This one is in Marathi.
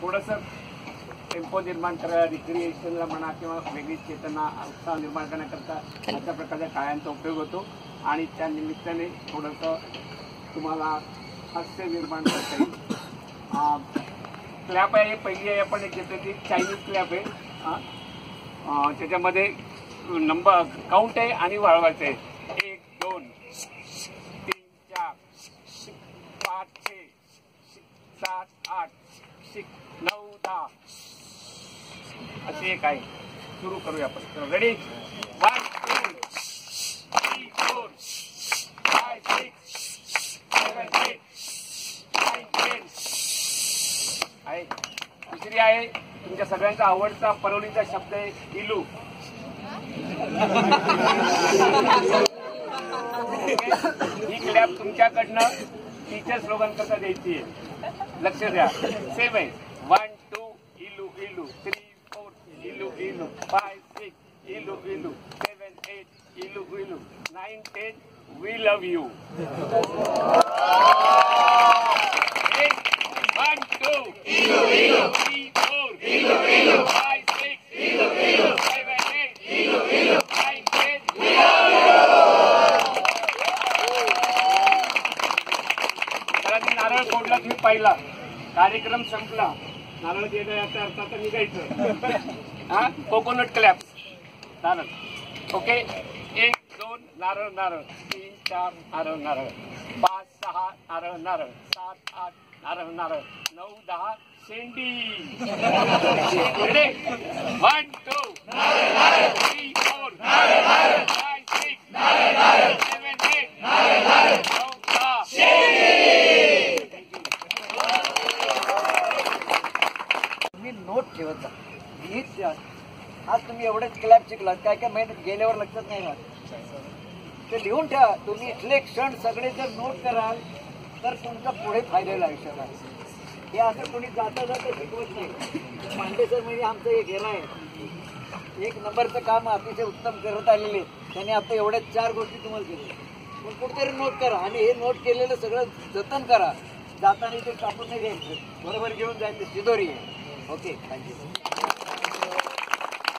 थोडंसं टेम्पो निर्माण करा रिक्रिएशनला म्हणा किंवा वेगळी चेतना उत्साह निर्माण करण्याकरता अशा प्रकारच्या टाळ्यांचा उपयोग होतो. आणि त्या निमित्ताने थोडंसं तुम्हाला हास्य निर्माण करता येईल. क्लॅप आहे पहिली आहे आपण एक घेतो ती चायनीज क्लॅप आहे. त्याच्यामध्ये नंबर काउंट आहे आणि वाळवायचं आहे एक दोन तीन चार पाच छे सात आठ नऊ दहा. असे एक आहे सुरू करूया आपण. Ready one two three four five six seven eight nine ten आहे. दुसरी आहे. तुमच्या सगळ्यांचा आवडता परवलीचा शब्द आहे इलू. ही क्लॅप तुमच्याकडनं टीचर स्लोगन कसा द्यायची आहे? लक्ष द्या सेम आहे वन टू इलू इलू थ्री फोर इलू इलू फाय सिक्स इलू इलू सेवन एट इलू इलू nine ten we love you one two इलू इलू थ्री फोर इलू इलू फाय सिक्स इलू इलू सेवन एट इलू इलू नाईन टेन जरा ती नारळ फोडला मी पाहिला. कार्यक्रम संपला. नारळ देण्याच्या अर्थात निघायचं. हा? कोकोनट क्लॅप नारळ ओके एक दोन नारळ नारळ. तीन चार नारळ नारळ. पाच सहा नारळ नारळ. सात आठ नारळ नारळ. नऊ दहा शेंडी. One two three four five six seven eight नऊ दहा तुम्ही नोट ठेवत जा. हीच आज तुम्ही एवढेच क्लॅप शिकलात काय काय माहिती गेल्यावर लक्षात नाही राहत. ते लिहून ठेवा तुम्ही इथले क्षण सगळे जर नोट कराल तर तुमचा पुढे फायद्याला आयुष्यात आहे हे असं कोणी जाता जाता शिकवत नाही. मांडे सर म्हणजे आमचं एक हेरा आहे. एक नंबरचं काम अतिशय उत्तम करत आलेले. त्यांनी आता एवढ्या चार गोष्टी तुम्हाला केल्या पण कुठेतरी नोट करा आणि हे नोट केलेलं सगळं जतन करा. जाताना ते टाकून नाही द्यायचं बरोबर घेऊन जायचं. शिदोरी आहे. Okay, thank you.